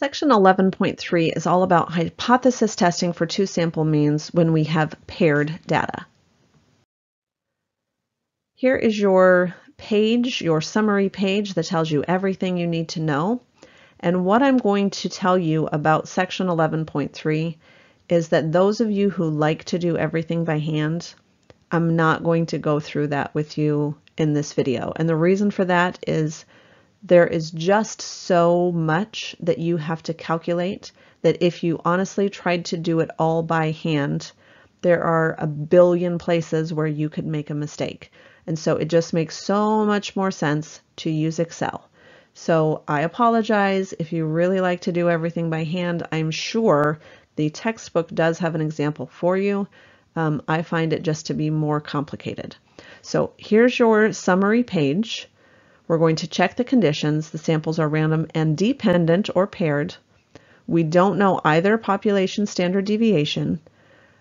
Section 11.3 is all about hypothesis testing for two sample means when we have paired data. Here is your page, your summary page that tells you everything you need to know. And what I'm going to tell you about section 11.3 is that those of you who like to do everything by hand, I'm not going to go through that with you in this video. And the reason for that is there is just so much that you have to calculate that if you honestly tried to do it all by hand, there are a billion places where you could make a mistake. And so it just makes so much more sense to use Excel. So I apologize if you really like to do everything by hand. I'm sure the textbook does have an example for you. Um, I find it just to be more complicated. So here's your summary page. We're going to check the conditions. The samples are random and dependent or paired. We don't know either population standard deviation.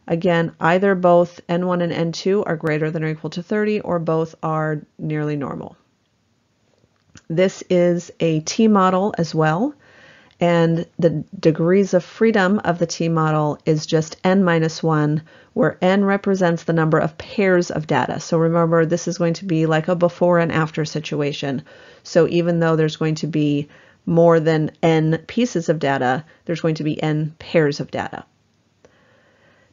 Again, either both N1 and N2 are greater than or equal to 30 or both are nearly normal. This is a t-model as well and the degrees of freedom of the t-model is just n minus 1, where n represents the number of pairs of data. So remember, this is going to be like a before and after situation. So even though there's going to be more than n pieces of data, there's going to be n pairs of data.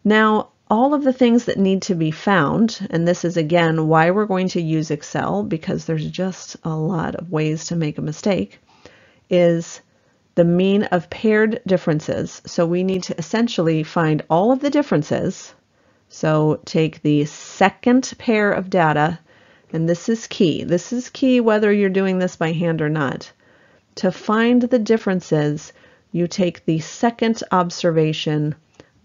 Now, all of the things that need to be found, and this is again why we're going to use Excel, because there's just a lot of ways to make a mistake, is the mean of paired differences. So we need to essentially find all of the differences. So take the second pair of data, and this is key. This is key whether you're doing this by hand or not. To find the differences, you take the second observation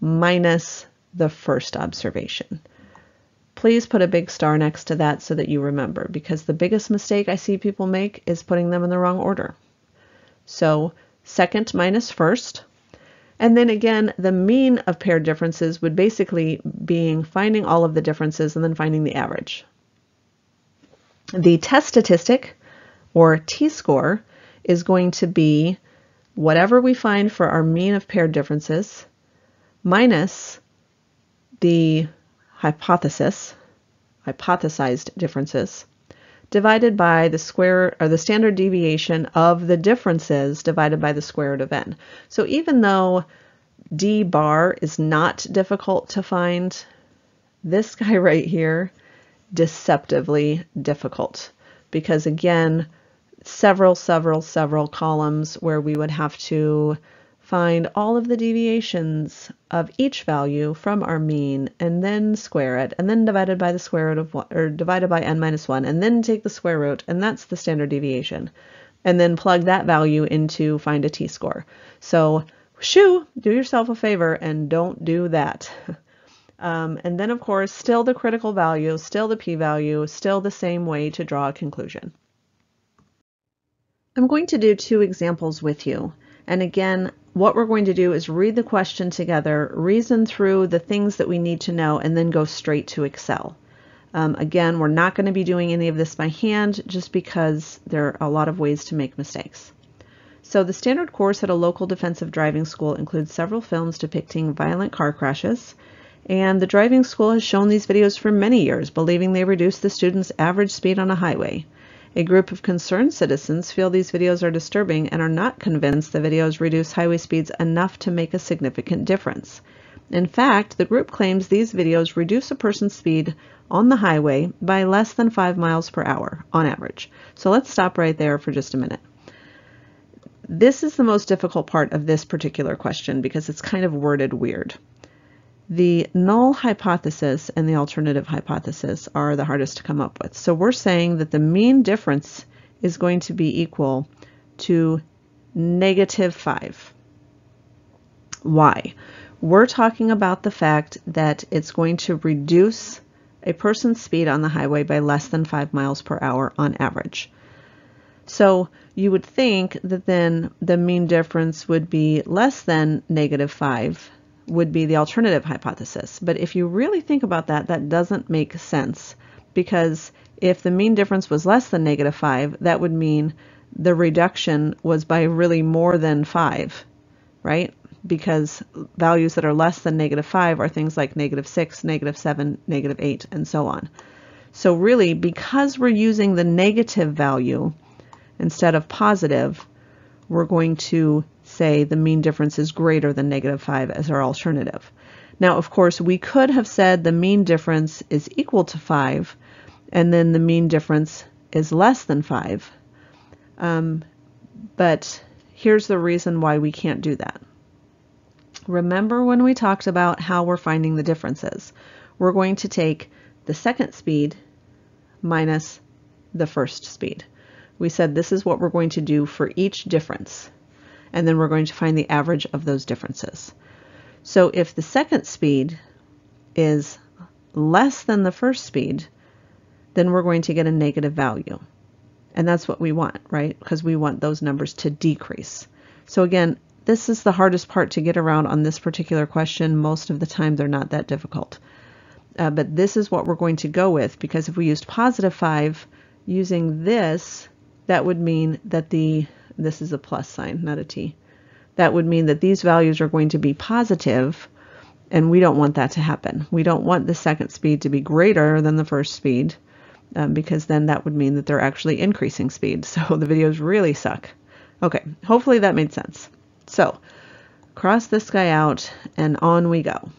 minus the first observation. Please put a big star next to that so that you remember, because the biggest mistake I see people make is putting them in the wrong order. So second minus first. And then again, the mean of paired differences would basically being finding all of the differences and then finding the average. The test statistic, or t-score, is going to be whatever we find for our mean of paired differences minus the hypothesis, hypothesized differences, divided by the square or the standard deviation of the differences divided by the square root of n. So even though d bar is not difficult to find, this guy right here, deceptively difficult because again, several, several, several columns where we would have to find all of the deviations of each value from our mean and then square it and then divided by the square root of one or divided by n minus 1 and then take the square root and that's the standard deviation and then plug that value into find a t-score. So shoo, do yourself a favor and don't do that. um, and then of course still the critical value, still the p-value, still the same way to draw a conclusion. I'm going to do two examples with you. And again, what we're going to do is read the question together, reason through the things that we need to know, and then go straight to Excel. Um, again, we're not going to be doing any of this by hand just because there are a lot of ways to make mistakes. So the standard course at a local defensive driving school includes several films depicting violent car crashes, and the driving school has shown these videos for many years, believing they reduce the students' average speed on a highway. A group of concerned citizens feel these videos are disturbing and are not convinced the videos reduce highway speeds enough to make a significant difference. In fact, the group claims these videos reduce a person's speed on the highway by less than 5 miles per hour on average. So let's stop right there for just a minute. This is the most difficult part of this particular question because it's kind of worded weird. The null hypothesis and the alternative hypothesis are the hardest to come up with. So we're saying that the mean difference is going to be equal to negative 5. Why? We're talking about the fact that it's going to reduce a person's speed on the highway by less than 5 miles per hour on average. So you would think that then the mean difference would be less than negative 5 would be the alternative hypothesis. But if you really think about that, that doesn't make sense because if the mean difference was less than negative 5, that would mean the reduction was by really more than 5 right? Because values that are less than negative 5 are things like negative 6, negative 7, negative 8, and so on. So really, because we're using the negative value instead of positive, we're going to say the mean difference is greater than negative 5 as our alternative. Now, of course, we could have said the mean difference is equal to 5, and then the mean difference is less than 5. Um, but here's the reason why we can't do that. Remember when we talked about how we're finding the differences? We're going to take the second speed minus the first speed. We said this is what we're going to do for each difference, and then we're going to find the average of those differences. So if the second speed is less than the first speed, then we're going to get a negative value. And that's what we want, right? Because we want those numbers to decrease. So again, this is the hardest part to get around on this particular question. Most of the time they're not that difficult. Uh, but this is what we're going to go with because if we used positive 5, using this, that would mean that the, this is a plus sign, not a t. That would mean that these values are going to be positive, and we don't want that to happen. We don't want the second speed to be greater than the first speed um, because then that would mean that they're actually increasing speed. So the videos really suck. Okay, hopefully that made sense. So cross this guy out and on we go.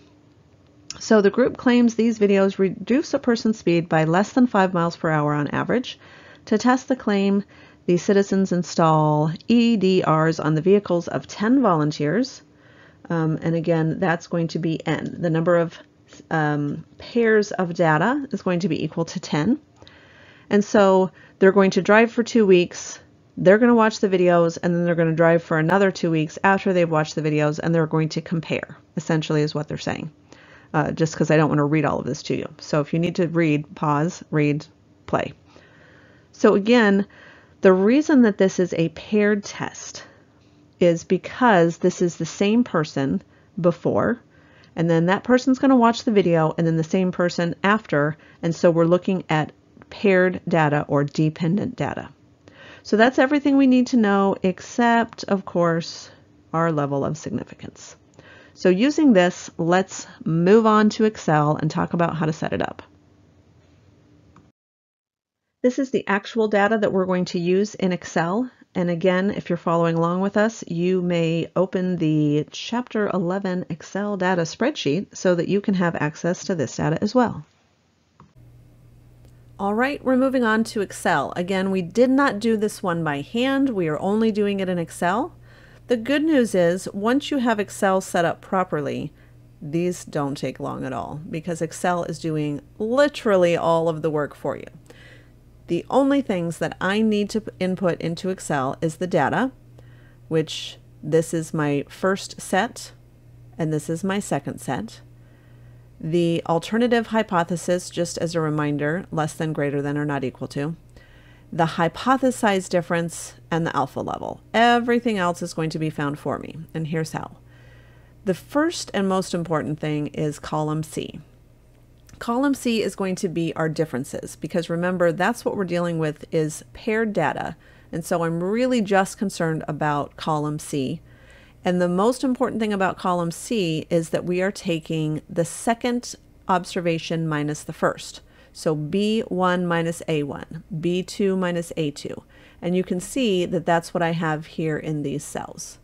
So the group claims these videos reduce a person's speed by less than 5 miles per hour on average. To test the claim, the citizens install EDRs on the vehicles of 10 volunteers. Um, and again, that's going to be N. The number of um, pairs of data is going to be equal to 10. And so they're going to drive for two weeks. They're going to watch the videos and then they're going to drive for another two weeks after they've watched the videos and they're going to compare, essentially, is what they're saying. Uh, just because I don't want to read all of this to you. So if you need to read, pause, read, play. So again, the reason that this is a paired test is because this is the same person before, and then that person's going to watch the video, and then the same person after, and so we're looking at paired data or dependent data. So that's everything we need to know except, of course, our level of significance. So using this, let's move on to Excel and talk about how to set it up. This is the actual data that we're going to use in Excel. And again, if you're following along with us, you may open the Chapter 11 Excel data spreadsheet so that you can have access to this data as well. All right, we're moving on to Excel. Again, we did not do this one by hand. We are only doing it in Excel. The good news is once you have Excel set up properly, these don't take long at all because Excel is doing literally all of the work for you. The only things that I need to input into Excel is the data, which this is my first set and this is my second set. The alternative hypothesis, just as a reminder, less than, greater than, or not equal to. The hypothesized difference and the alpha level. Everything else is going to be found for me, and here's how. The first and most important thing is column C. Column C is going to be our differences because remember that's what we're dealing with is paired data. And so I'm really just concerned about column C and the most important thing about column C is that we are taking the second observation minus the first. So B1 minus A1, B2 minus A2. And you can see that that's what I have here in these cells.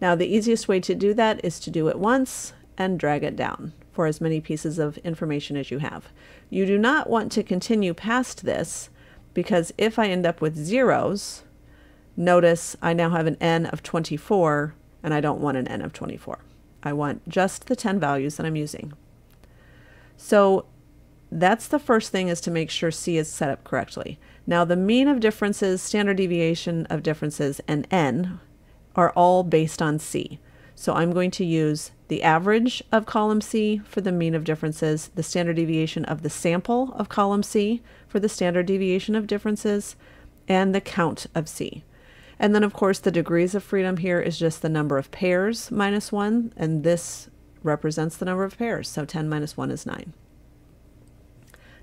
Now the easiest way to do that is to do it once and drag it down for as many pieces of information as you have. You do not want to continue past this because if I end up with zeros, notice I now have an n of 24 and I don't want an n of 24. I want just the 10 values that I'm using. So that's the first thing is to make sure C is set up correctly. Now the mean of differences, standard deviation of differences, and n are all based on C. So I'm going to use the average of column C for the mean of differences, the standard deviation of the sample of column C for the standard deviation of differences, and the count of C. And then of course the degrees of freedom here is just the number of pairs minus 1, and this represents the number of pairs, so 10 minus 1 is 9.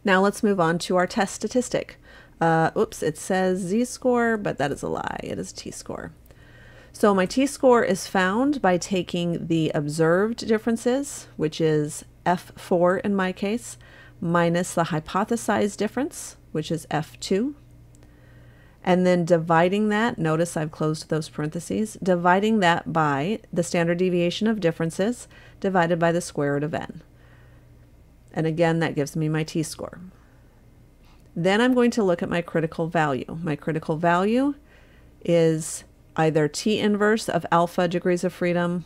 Now let's move on to our test statistic. Uh, oops, it says z-score, but that is a lie. It is t-score. So my t-score is found by taking the observed differences, which is F4 in my case, minus the hypothesized difference, which is F2, and then dividing that, notice I've closed those parentheses, dividing that by the standard deviation of differences divided by the square root of n. And again, that gives me my t-score. Then I'm going to look at my critical value. My critical value is either t inverse of alpha degrees of freedom,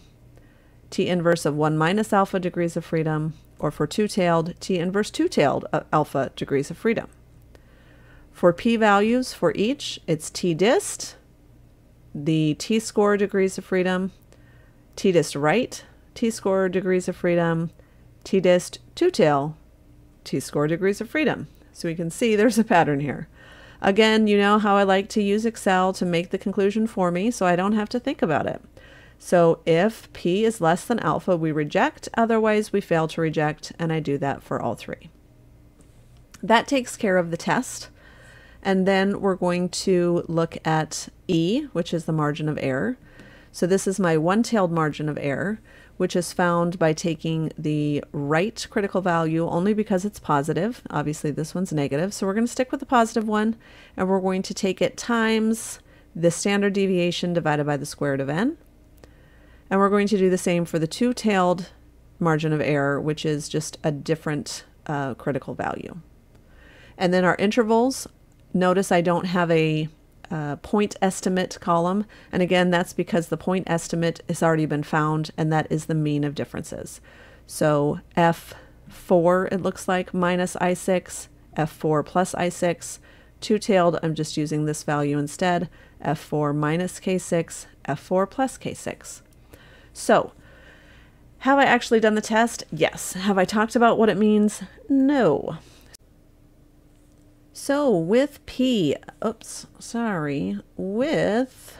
t inverse of 1 minus alpha degrees of freedom, or for two-tailed, t inverse two-tailed uh, alpha degrees of freedom. For p-values for each, it's t-dist, the t-score degrees of freedom, t-dist right, t-score degrees of freedom, t-dist two-tail, t-score degrees of freedom. So we can see there's a pattern here. Again, you know how I like to use Excel to make the conclusion for me so I don't have to think about it. So if p is less than alpha, we reject, otherwise we fail to reject, and I do that for all three. That takes care of the test. And then we're going to look at E, which is the margin of error. So this is my one-tailed margin of error, which is found by taking the right critical value only because it's positive. Obviously this one's negative, so we're going to stick with the positive one, and we're going to take it times the standard deviation divided by the square root of n. And we're going to do the same for the two-tailed margin of error, which is just a different uh, critical value. And then our intervals Notice I don't have a uh, point estimate column. And again, that's because the point estimate has already been found, and that is the mean of differences. So F4, it looks like, minus I6, F4 plus I6. Two-tailed, I'm just using this value instead. F4 minus K6, F4 plus K6. So, have I actually done the test? Yes. Have I talked about what it means? No. So with P, oops, sorry, with,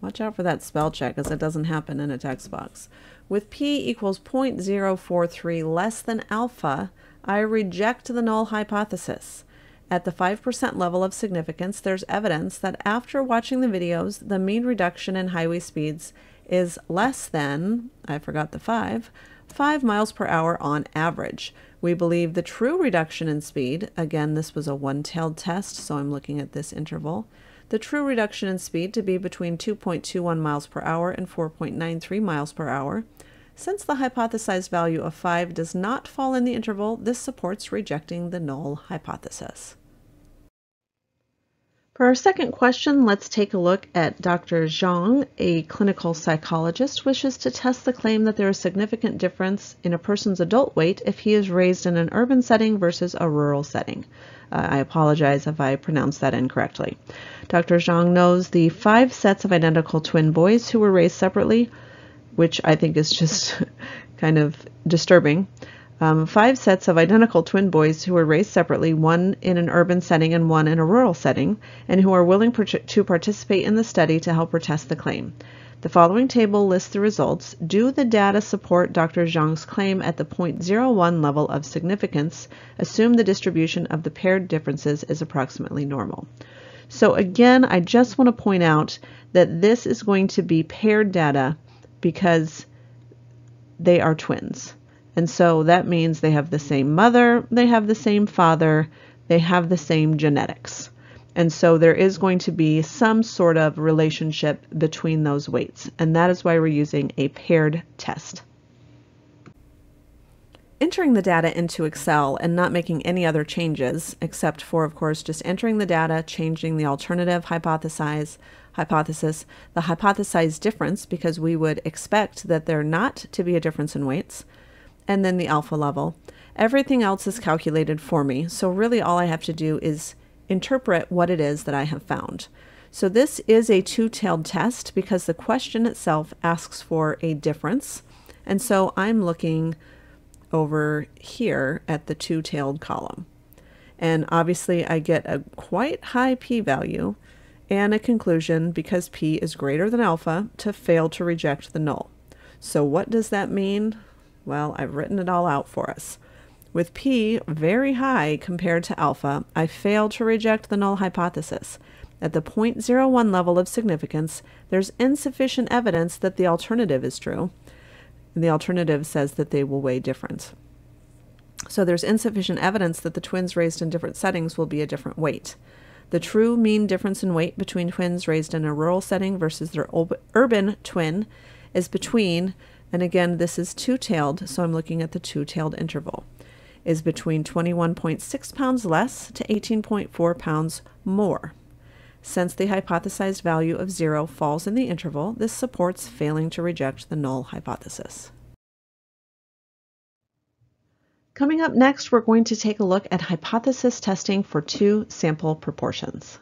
watch out for that spell check because it doesn't happen in a text box. With P equals 0.043 less than alpha, I reject the null hypothesis. At the 5% level of significance, there's evidence that after watching the videos, the mean reduction in highway speeds is less than, I forgot the 5, 5 miles per hour on average. We believe the true reduction in speed, again, this was a one-tailed test, so I'm looking at this interval, the true reduction in speed to be between 2.21 miles per hour and 4.93 miles per hour. Since the hypothesized value of 5 does not fall in the interval, this supports rejecting the null hypothesis. For our second question, let's take a look at Dr. Zhang, a clinical psychologist, wishes to test the claim that there is significant difference in a person's adult weight if he is raised in an urban setting versus a rural setting. Uh, I apologize if I pronounced that incorrectly. Dr. Zhang knows the five sets of identical twin boys who were raised separately, which I think is just kind of disturbing um, five sets of identical twin boys who were raised separately, one in an urban setting and one in a rural setting, and who are willing to participate in the study to help her test the claim. The following table lists the results. Do the data support Dr. Zhang's claim at the 0.01 level of significance? Assume the distribution of the paired differences is approximately normal. So again, I just want to point out that this is going to be paired data because they are twins. And so that means they have the same mother, they have the same father, they have the same genetics. And so there is going to be some sort of relationship between those weights. And that is why we're using a paired test. Entering the data into Excel and not making any other changes, except for, of course, just entering the data, changing the alternative hypothesis, hypothesis, the hypothesized difference, because we would expect that there not to be a difference in weights, and then the alpha level. Everything else is calculated for me, so really all I have to do is interpret what it is that I have found. So this is a two-tailed test because the question itself asks for a difference. And so I'm looking over here at the two-tailed column. And obviously I get a quite high p-value and a conclusion because p is greater than alpha to fail to reject the null. So what does that mean? Well, I've written it all out for us. With p very high compared to alpha, I fail to reject the null hypothesis. At the 0.01 level of significance, there's insufficient evidence that the alternative is true. And the alternative says that they will weigh different. So there's insufficient evidence that the twins raised in different settings will be a different weight. The true mean difference in weight between twins raised in a rural setting versus their urban twin is between, and again, this is two tailed, so I'm looking at the two tailed interval, is between 21.6 pounds less to 18.4 pounds more. Since the hypothesized value of zero falls in the interval, this supports failing to reject the null hypothesis. Coming up next, we're going to take a look at hypothesis testing for two sample proportions.